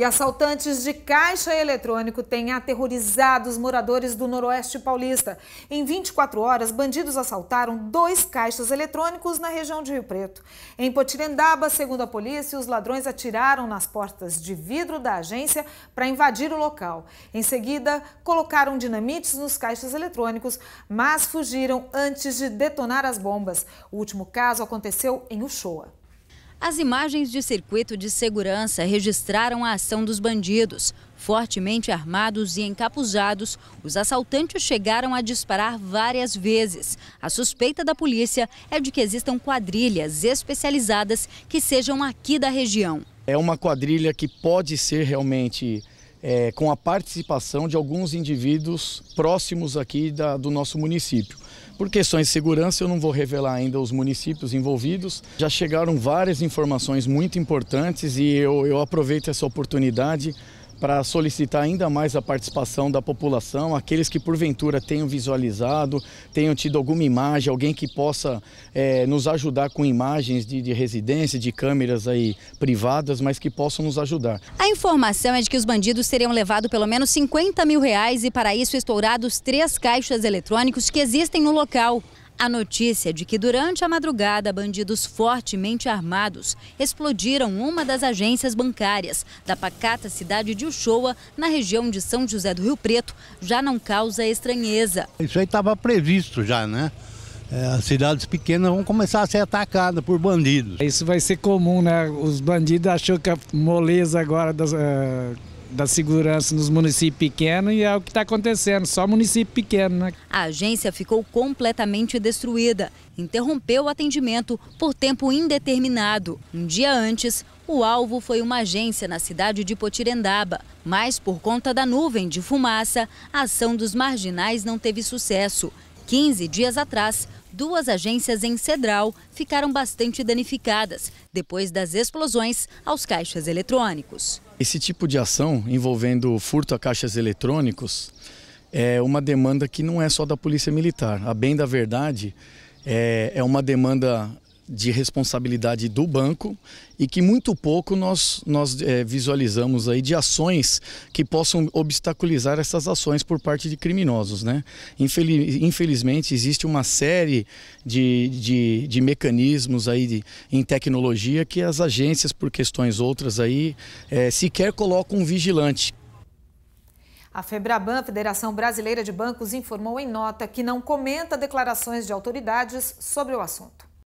E assaltantes de caixa eletrônico têm aterrorizado os moradores do Noroeste Paulista. Em 24 horas, bandidos assaltaram dois caixas eletrônicos na região de Rio Preto. Em Potirendaba, segundo a polícia, os ladrões atiraram nas portas de vidro da agência para invadir o local. Em seguida, colocaram dinamites nos caixas eletrônicos, mas fugiram antes de detonar as bombas. O último caso aconteceu em Uchoa. As imagens de circuito de segurança registraram a ação dos bandidos. Fortemente armados e encapuzados, os assaltantes chegaram a disparar várias vezes. A suspeita da polícia é de que existam quadrilhas especializadas que sejam aqui da região. É uma quadrilha que pode ser realmente é, com a participação de alguns indivíduos próximos aqui da, do nosso município. Por questões de segurança, eu não vou revelar ainda os municípios envolvidos. Já chegaram várias informações muito importantes e eu, eu aproveito essa oportunidade para solicitar ainda mais a participação da população, aqueles que porventura tenham visualizado, tenham tido alguma imagem, alguém que possa é, nos ajudar com imagens de, de residência, de câmeras aí privadas, mas que possam nos ajudar. A informação é de que os bandidos teriam levado pelo menos 50 mil reais e para isso estourados três caixas eletrônicos que existem no local. A notícia de que durante a madrugada bandidos fortemente armados explodiram uma das agências bancárias da pacata cidade de Uchoa, na região de São José do Rio Preto, já não causa estranheza. Isso aí estava previsto já, né? É, as cidades pequenas vão começar a ser atacadas por bandidos. Isso vai ser comum, né? Os bandidos achou que a moleza agora das, uh, da segurança nos municípios pequenos e é o que está acontecendo, só município pequeno. Né? A agência ficou completamente destruída, interrompeu o atendimento por tempo indeterminado. Um dia antes, o alvo foi uma agência na cidade de Potirendaba, mas por conta da nuvem de fumaça, a ação dos marginais não teve sucesso. 15 dias atrás, duas agências em Cedral ficaram bastante danificadas depois das explosões aos caixas eletrônicos. Esse tipo de ação envolvendo furto a caixas eletrônicos é uma demanda que não é só da Polícia Militar. A bem da verdade, é, é uma demanda de responsabilidade do banco e que muito pouco nós, nós é, visualizamos aí de ações que possam obstaculizar essas ações por parte de criminosos. Né? Infeliz, infelizmente existe uma série de, de, de mecanismos aí de, em tecnologia que as agências, por questões outras aí, é, sequer colocam um vigilante. A Febraban, Federação Brasileira de Bancos, informou em nota que não comenta declarações de autoridades sobre o assunto.